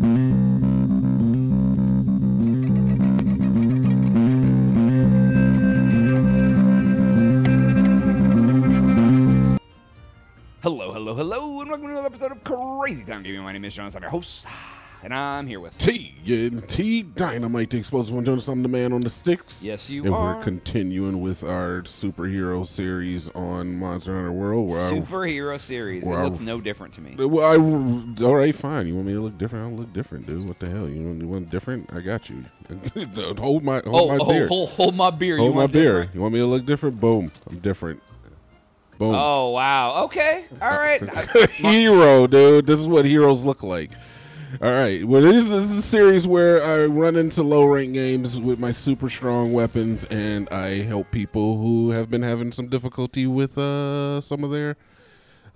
Hello, hello, hello, and welcome to another episode of Crazy Town Gaming. My name is Jonaas. I'm your host, and I'm here with TNT Dinomight, the explosive one, Jonaas. I'm the man on the sticks. Yes, you and are. And we're continuing with our superhero series on Monster Hunter World. Where I, superhero series. It I- looks no different to me. Uh, well, I, all right, fine. You want me to look different? I'll look different, dude. What the hell? You want, you want different? I got you. hold my, hold Oh, my oh, beer. hold, hold my beer. hold my beer. different? You want me to look different? Boom. I'm different. Boom. Oh wow. Okay. All right. hero, dude. This is what heroes look like. All right. Well, this, this is a series where I run into low rank games with my super strong weapons, and I help people who have been having some difficulty with uh, some of their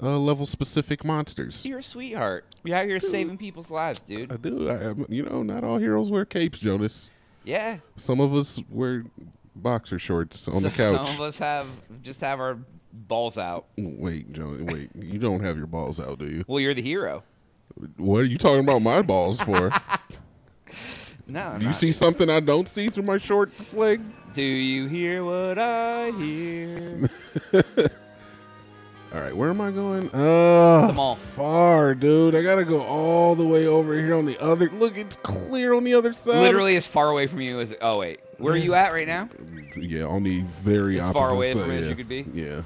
uh, level specific monsters. You're a sweetheart. You're out here saving people's lives, dude. I do. I, am- you know, not all heroes wear capes, Jonaas. Yeah. Some of us wear boxer shorts on the couch. Some of us have just have our balls out. Wait, Jonaas. Wait. You don't have your balls out, do you? Well, you're the hero. What are you talking about my balls for? No. I'm Do you not. see something I don't see through my short leg? Do you hear what I hear? All right, where am I going? Uh, The mall. Far, dude. I gotta go all the way over here on the other. Look, it's clear on the other side. Literally as far away from you as. Oh wait, where are you at right now? Yeah, on the very As opposite far away side. from it as you could be? Yeah.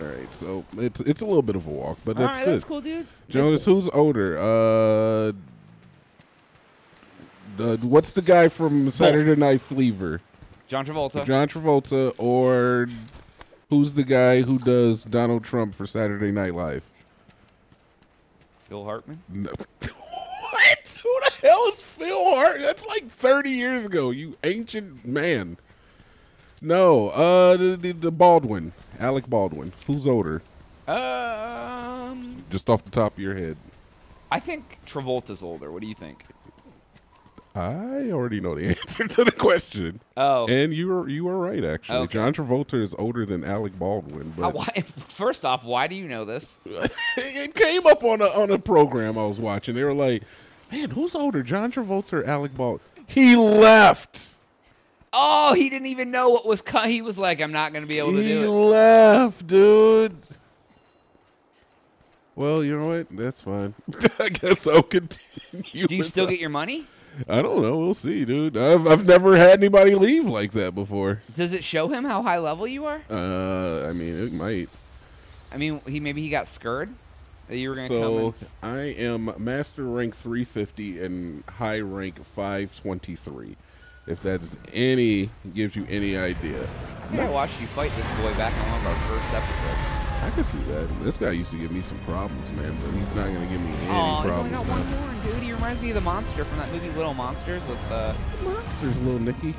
All right, so it's it's a little bit of a walk, but that's right, good. that's cool, dude. Jonaas, who's older? Uh, the, what's the guy from Saturday Night Fever? John Travolta. John Travolta, or who's the guy who does Donald Trump for Saturday Night Live? Phil Hartman. No. what? Who the hell is Phil Hart? That's like 30 years ago, you ancient man. No, uh, the, the, the Baldwin, Alec Baldwin. Who's older? Um, Just off the top of your head. I think Travolta's older. What do you think? I already know the answer to the question, Oh, and you are you are right. Actually, Okay. John Travolta is older than Alec Baldwin, but why, first off, why do you know this? it came up on a on a program I was watching. They were like, "Man, who's older, John Travolta or Alec Baldwin?" He left. Oh, he didn't even know what was coming. He was like, "I'm not going to be able to He do it." He left, dude. Well, you know what? That's fine. I guess I'll continue. Do you still that. get your money? I don't know. We'll see, dude. I've I've never had anybody leave like that before. Does it show him how high level you are? Uh, I mean, it might. I mean, he maybe he got scared that you were going to come. So I am master rank 350 and high rank 523. If that is any gives you any idea, I think I watched you fight this boy back in one of our first episodes. I can see that. This guy used to give me some problems, man, but he's not gonna give me any problems. Oh, he's only got one horn, dude. He reminds me of the monster from that movie Little Monsters with uh Monsters, little Nicky.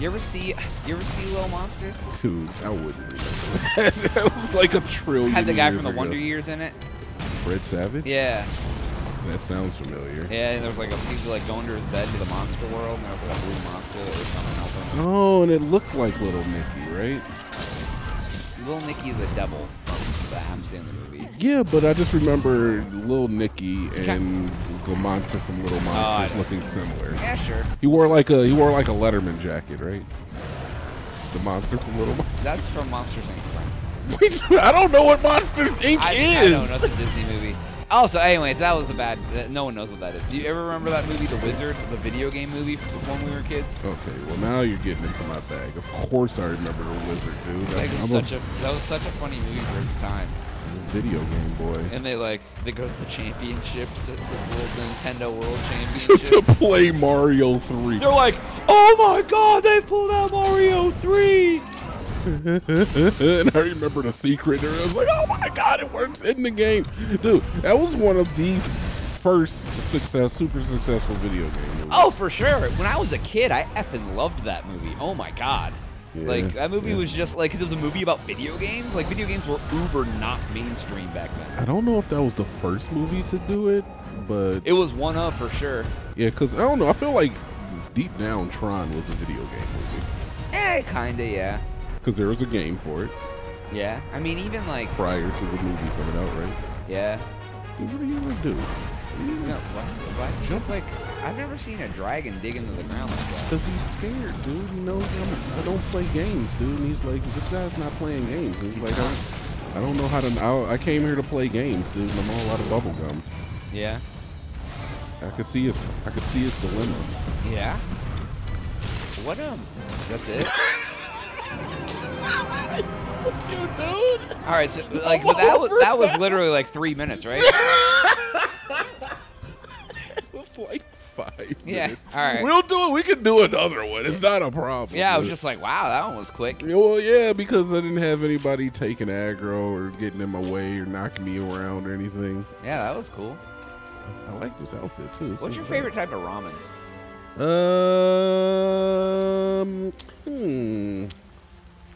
you ever see you ever see Little Monsters? Dude, I wouldn't remember that. that was like a trillion. Had the guy from the ago. Wonder Years in it. Fred Savage. Yeah. That sounds familiar. Yeah, and there was like a he was like going to his bed to the monster world and there was like a blue monster that was coming him. Oh, and it looked like Little Nicky, right? Little Nicky is a devil from the the movie. Yeah, but I just remember Little Nicky and the monster from Little Oh, Monsters looking similar. Yeah, sure. He wore like a he wore like a Letterman jacket, right? The monster from Little Monsters. That's from Monsters Inc. I don't know what Monsters Inc. I, is. I don't know. A Disney movie. Also, anyways, that was the bad. No one knows what that is. Do you ever remember that movie, The Wizard, the video game movie from when we were kids? Okay, well now you're getting into my bag. Of course I remember the wizard, dude. Like, I'm such a, that was such a funny movie for its time. a video game boy. And they like they go to the championships at the World Nintendo World Championships to play Mario 3. They're like, oh my god, they pulled out Mario 3! and I remember the secret. And I was like, oh my god, it works in the game. Dude, that was one of the first success, super successful video game movies. Oh, for sure. When I was a kid, I effing loved that movie. Oh my god. Yeah, like that movie yeah. was just like 'cause it was a movie about video games. Like video games were uber not mainstream back then. I don't know if that was the first movie to do it, but It was one of for sure. yeah, because I don't know. I feel like deep down, Tron was a video game movie Eh, kinda, yeah. Because there was a game for it Yeah. I mean, even like, prior to the movie coming out, right? yeah. What are you gonna do? He's why, why is he just like I've never seen a dragon dig into the ground like that. Because he's scared, dude. He knows I'm, I don't play games, dude. And he's like, this guy's not playing games. And he's, He's like, I don't, I don't know how to. I, I came here to play games, dude. And I'm all out of bubble gum. Yeah. I could see his. I could see his dilemma. Yeah. What um? That's it. You dude. All right, so like but that was that was literally like three minutes, right? It was like five. Yeah, minutes. all right. We'll do it. We can do another one. It's not a problem. Yeah, I was just like, wow, that one was quick. Yeah, well, yeah, because I didn't have anybody taking aggro or getting in my way or knocking me around or anything. Yeah, that was cool. I like this outfit too. This What's is your better. favorite type of ramen? Um, hmm.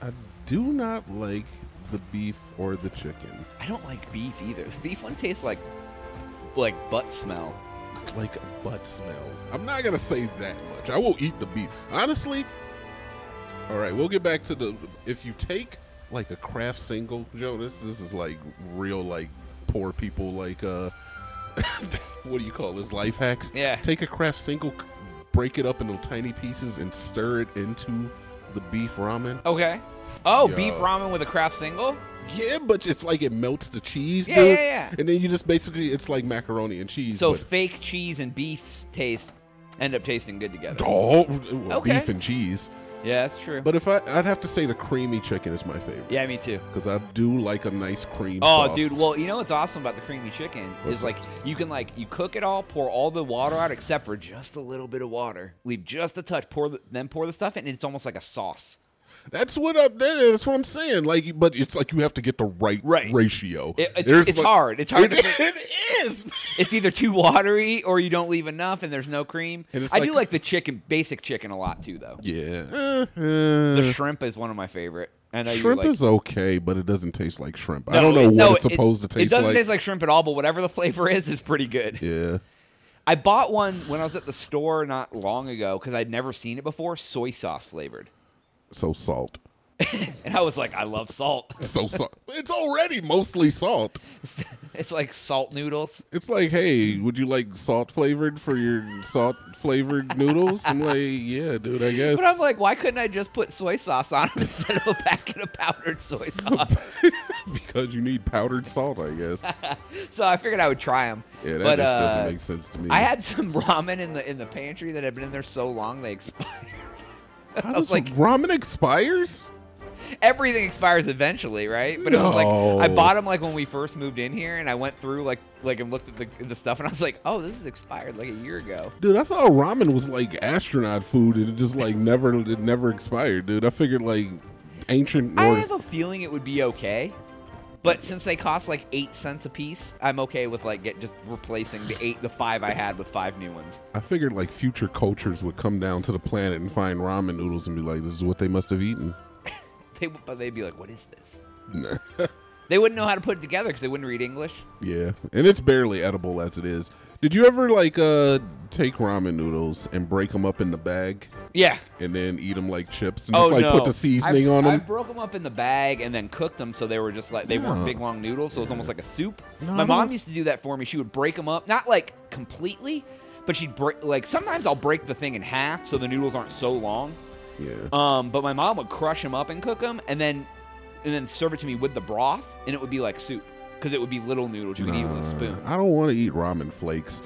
I do not like the beef or the chicken. I don't like beef either. The beef one tastes like like butt smell. Like butt smell. I'm not gonna say that much. I will eat the beef. Honestly. All right, we'll get back to the. If you take like a Kraft single, Joe, this this is like real like poor people like uh. what do you call this? Life hacks. Yeah. Take a Kraft single, break it up into tiny pieces, and stir it into the beef ramen. Okay. Oh, Yeah. beef ramen with a Kraft single? Yeah, but it's like it melts the cheese, Yeah, dude. yeah, yeah. And then you just basically it's like macaroni and cheese. So fake cheese and beef taste end up tasting good together. oh, well, Okay. beef and cheese. Yeah, that's true. But if I, I'd have to say the creamy chicken is my favorite yeah, me too. because I do like a nice cream. Oh, sauce. dude. Well, you know what's awesome about the creamy chicken What's is like you can like you cook it all, pour all the water out except for just a little bit of water. Leave just a touch. Pour the, then pour the stuff in, and it's almost like a sauce. That's what I, that's what I'm saying. Like, but it's like you have to get the right, Right. ratio. It- it's it's like- hard. It's hard. It, to it is. It's either too watery or you don't leave enough, and there's no cream. I do like- like the chicken, basic chicken, a lot too, though. Yeah. Uh, The uh, shrimp is one of my favorite. I know shrimp like, is okay, but it doesn't taste like shrimp. I don't know it- what no, it's it- supposed to taste like. It doesn't like. taste like shrimp at all, but whatever the flavor is, is pretty good. yeah. I bought one when I was at the store not long ago because I'd never seen it before, soy sauce flavored. So salt. And I was like, I love salt. So salt. It's already mostly salt. it's like salt noodles. It's like, hey, would you like salt flavored for your salt flavored noodles? I'm like, yeah, dude, I guess. But I'm like, why couldn't I just put soy sauce on them instead of a packet of powdered soy sauce? because you need powdered salt, I guess. so I figured I would try them. Yeah, that but, just uh, doesn't make sense to me. I had some ramen in the in the pantry that had been in there so long they expired. How I was like, ramen expires? everything expires eventually, right? But it was like I bought them like when we first moved in here, and I went through like like and looked at the, the stuff, and I was like, oh, this is expired like a year ago. Dude, I thought ramen was like astronaut food and it just like never it never expired, dude. I figured like ancient I have a feeling it would be okay. But since they cost like eight cents a piece, I'm okay with like get just replacing the eight, the five I had with five new ones. I figured like future cultures would come down to the planet and find ramen noodles and be like, this is what they must have eaten. They, but they'd be like, "What is this?" They wouldn't know how to put it together because they wouldn't read English. Yeah, and it's barely edible as it is. Did you ever like uh take ramen noodles and break them up in the bag Yeah. and then eat them like chips and Oh just like no! put the seasoning I, on them? I broke them up in the bag and then cooked them so they were just like they No. weren't big long noodles, so it was almost like a soup. No, My mom used to do that for me. She would break them up, not like completely, but she'd break like sometimes I'll break the thing in half so the noodles aren't so long. Yeah. Um, but my mom would crush them up and cook them, and then and then serve it to me with the broth, and it would be like soup because it would be little noodles you could eat with a spoon. I don't want to eat ramen flakes.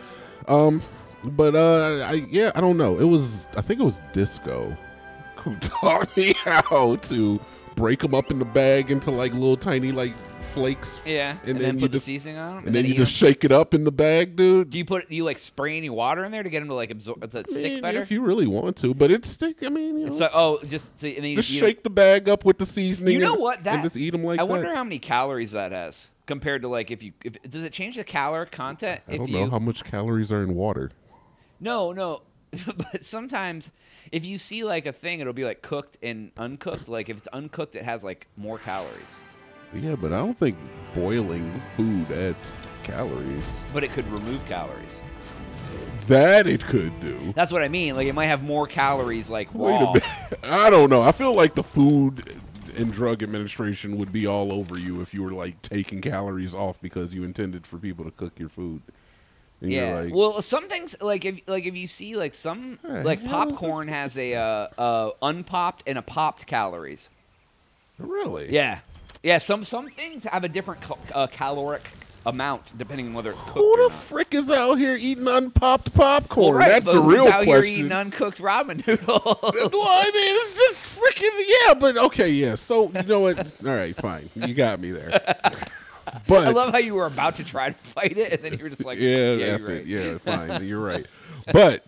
Um, but uh, I yeah, I don't know. It was I think it was Disco who taught me how to break them up in the bag into like little tiny like flakes. Yeah, and, And then, then you put just- the seasoning on them, And then you eat just 'em. shake it up in the bag, dude. Do you put do you like spray any water in there to get them to like absorb to stick better? If you really want to, but it's stick. I mean, you know, So oh, just so, and then you just just, shake the bag up with the seasoning. You know and, what? and That just eat them like I that. wonder how many calories that has compared to like if you if does it change the caloric content I if don't you know how much calories are in water. no no but sometimes if you see like a thing it'll be like cooked and uncooked like if it's uncooked it has like more calories Yeah, but I don't think boiling food adds calories. but it could remove calories That it could do. that's what I mean like it might have more calories like Wait a minute. I don't know. I feel like the Food and Drug Administration would be all over you if you were like taking calories off because you intended for people to cook your food. And Yeah. like, well, some things like if like if you see like some like popcorn has a uh, uh, unpopped and a popped calories. really? Yeah. Yeah. Some some things have a different cal- uh, caloric amount depending on whether it's cooked Who the frick is out here eating unpopped popcorn? Well, right, That's the real out here question. eating uncooked ramen noodles. well, I mean, it's just freaking yeah, but okay, yeah. So you know what? All right, fine. You got me there. But I love how you were about to try to fight it, and then you were just like, yeah, yeah, you're right. yeah, fine. You're right. But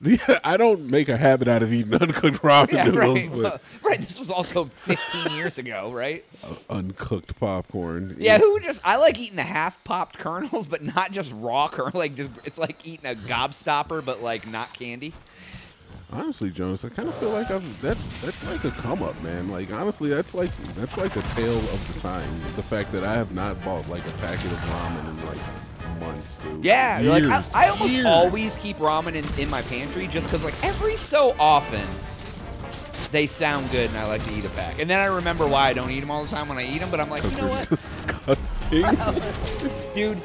yeah, I don't make a habit out of eating uncooked ramen Yeah, noodles right. with Well, right. This was also 15 years ago, right? Uh, uncooked popcorn. Yeah, who just I like eating the half popped kernels, but not just raw kernel. Like just it's like eating a gobstopper, but like not candy. Honestly, Jonaas, I kind of feel like I'm that's that's like a come up, man. Like honestly, that's like that's like a tale of the time. The fact that I have not bought like a packet of ramen in like months, dude. Yeah, Years, like I, I almost years. always keep ramen in, in my pantry just because like every so often they sound good and I like to eat a pack. And then I remember why I don't eat them all the time when I eat them, but I'm like, you know what, disgusting. dude?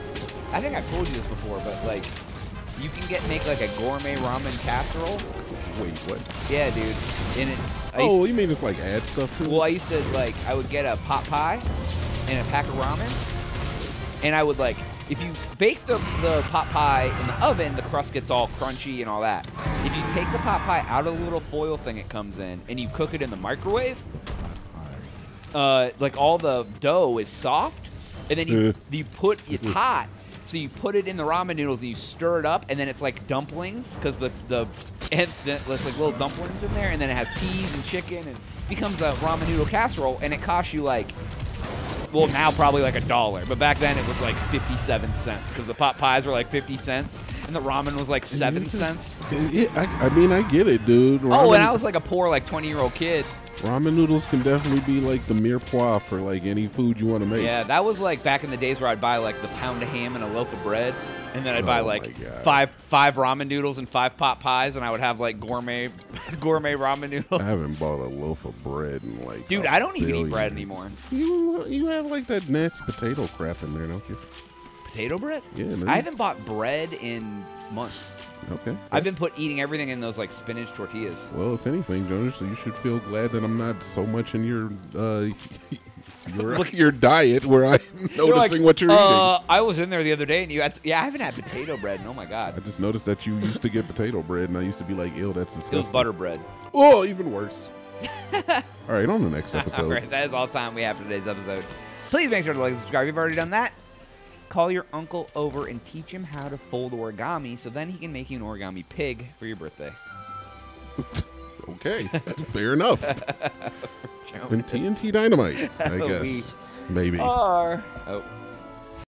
I think I've told you this before, but like, you can get make like a gourmet ramen casserole. Wait, what? Yeah, dude. In it. I Oh, you mean it's like add stuff to it? Well, I used to like I would get a pot pie and a pack of ramen, and I would like if you bake the the pot pie in the oven, the crust gets all crunchy and all that. If you take the pot pie out of the little foil thing it comes in and you cook it in the microwave, uh, like all the dough is soft, and then you you put it's hot. So you put it in the ramen noodles and you stir it up, and then it's like dumplings because the the and then like little dumplings in there, and then it has peas and chicken, and it becomes a ramen noodle casserole, and it costs you like, well now probably like a dollar, but back then it was like 57 cents because the pot pies were like 50 cents, and the ramen was like seven cents. Yeah, I, I mean, I get it, dude. Ramen, Oh, and I was like a poor like 20 year old kid. Ramen noodles can definitely be like the mirepoix for like any food you want to make. Yeah, that was like back in the days where I'd buy like the pound of ham and a loaf of bread, and then I'd buy Oh like my God. five five ramen noodles and five pot pies, and I would have like gourmet gourmet ramen noodles. I noodles. haven't bought a loaf of bread in like. Dude, I I don't even eat bread anymore. You you have like that nasty potato crap in there, don't you? Potato bread? Yeah, man. I haven't bought bread in months. Okay. I've been put eating everything in those like spinach tortillas. Well, if anything, Jonaas, you should feel glad that I'm not so much in your uh, your, your diet where I'm noticing like, what you're uh, I was in there the other day, and you had yeah, I haven't had potato bread. And, oh my god. I just noticed that you used to get potato bread, and I used to be like, "Ew, that's disgusting." it was butter bread. Oh, even worse. all right, on the next episode. All right, that is all time we have for today's episode. Please make sure to like and subscribe if you've already done that. Call your uncle over and teach him how to fold origami so then he can make you an origami pig for your birthday. okay, fair enough. And TNT Dinomight, I guess. Maybe. Are. Oh.